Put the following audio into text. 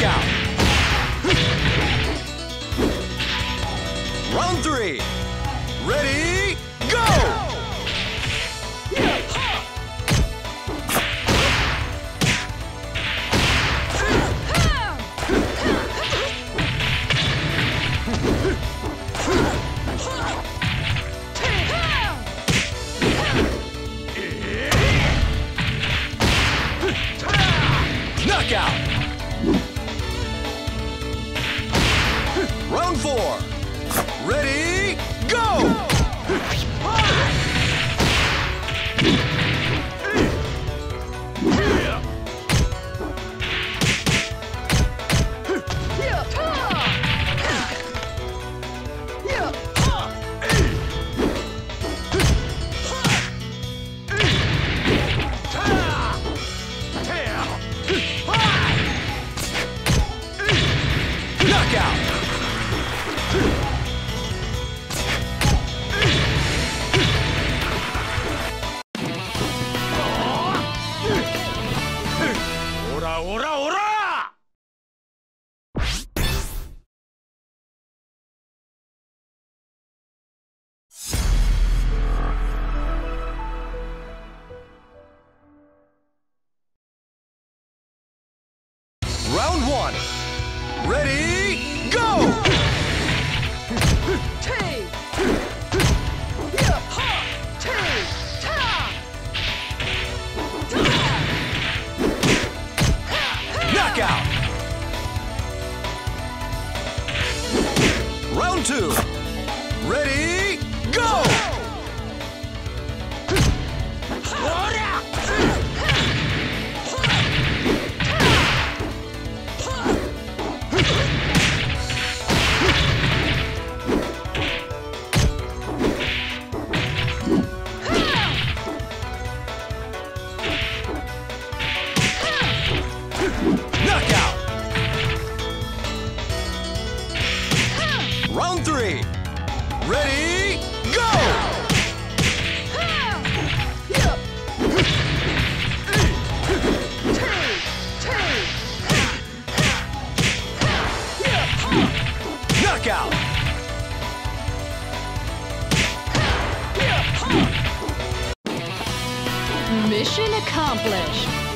knockout. Round three. Ready, go! Knockout! Four. 오라 오라 오라! Round one. Ready, Two. Ready, Round three. Ready, go! Knockout! Mission accomplished!